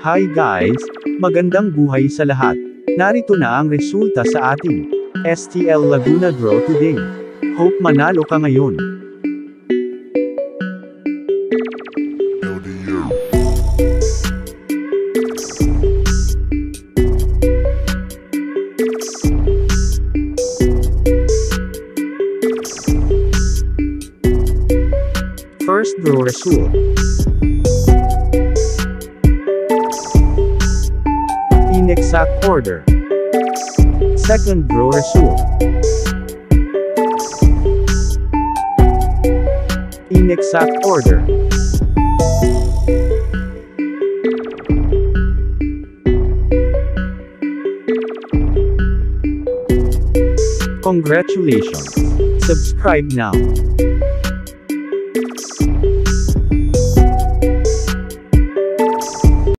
Hi guys! Magandang buhay sa lahat. Narito na ang resulta sa ating STL Laguna Draw today. Hope manalo ka ngayon. First draw result. Exact order. Second draw result. In exact order. Congratulations. Subscribe now.